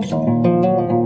Música